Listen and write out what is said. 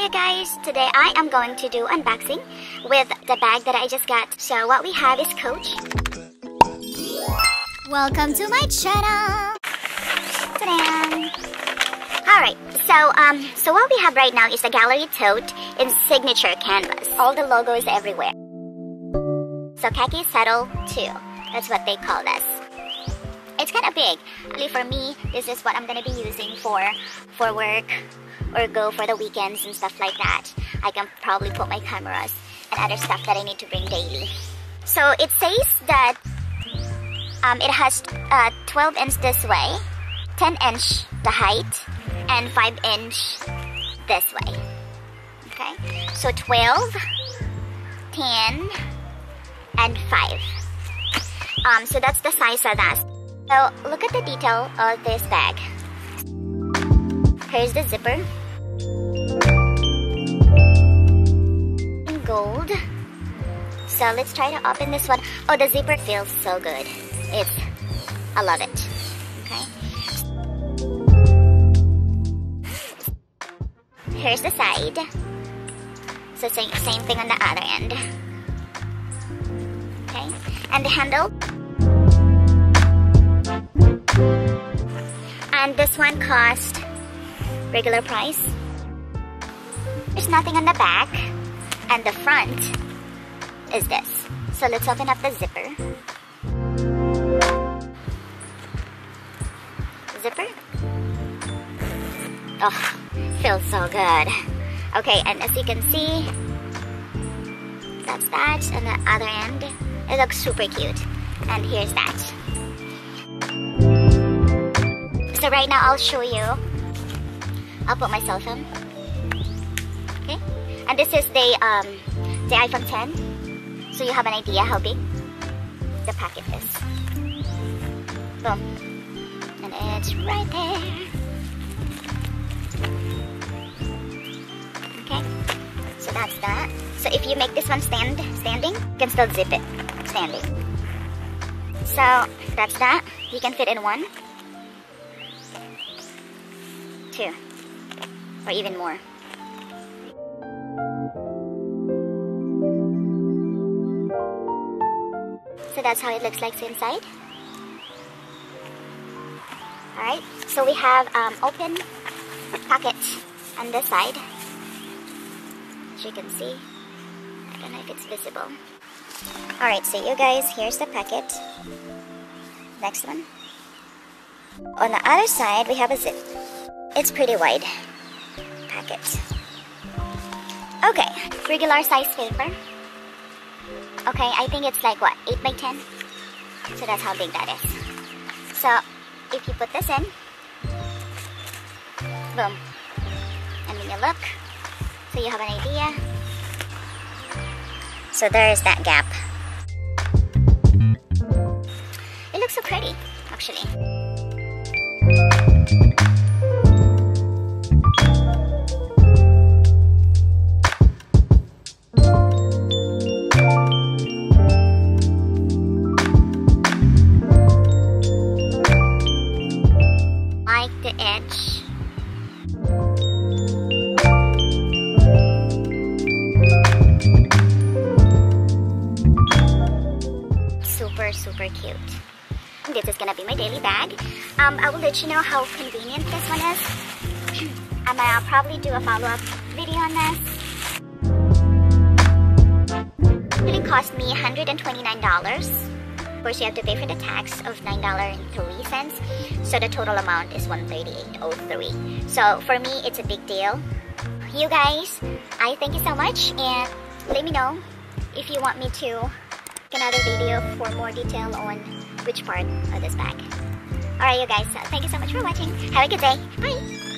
Hi guys! Today I am going to do unboxing with the bag that I just got. So what we have is Coach. Welcome to my channel! Alright, so um, so what we have right now is the Gallery Tote in signature canvas. All the logos everywhere. So khaki Saddle 2. That's what they call this. It's kind of big. Actually for me, this is what I'm gonna be using for for work or go for the weekends and stuff like that. I can probably put my cameras and other stuff that I need to bring daily. So it says that um, it has uh, 12 inch this way, 10 inch the height, and 5 inch this way. Okay, so 12, 10, and 5. Um, so that's the size of that. So look at the detail of this bag. Here's the zipper. Gold. So let's try to open this one. Oh, the zipper feels so good. It's, I love it. Okay. Here's the side. So same, same thing on the other end. Okay. And the handle. And this one cost regular price. There's nothing on the back. And the front is this. So let's open up the zipper. Zipper. Oh, feels so good. Okay, and as you can see, that's that. And the other end, it looks super cute. And here's that. So right now I'll show you. I'll put my cell phone. Okay, and this is the um, the iPhone 10. So you have an idea how big the packet is. Boom, and it's right there. Okay, so that's that. So if you make this one stand standing, you can still zip it standing. So that's that. You can fit in one, two, or even more. So that's how it looks like inside. Alright, so we have um, open pocket on this side. As you can see. I don't know if it's visible. Alright, so you guys, here's the packet. Next one. On the other side, we have a zip. It's pretty wide packet. Okay, regular size paper. Okay, I think it's like what, 8 by 10? So that's how big that is. So, if you put this in, boom. And then you look, so you have an idea. So there is that gap. It looks so pretty, actually. Super, cute. This is gonna be my daily bag. Um, I will let you know how convenient this one is. and I'll probably do a follow-up video on this. It cost me $129. Of course, you have to pay for the tax of $9.03. So the total amount is $138.03. So for me, it's a big deal. You guys, I thank you so much and let me know if you want me to another video for more detail on which part of this bag. Alright you guys, thank you so much for watching. Have a good day. Bye!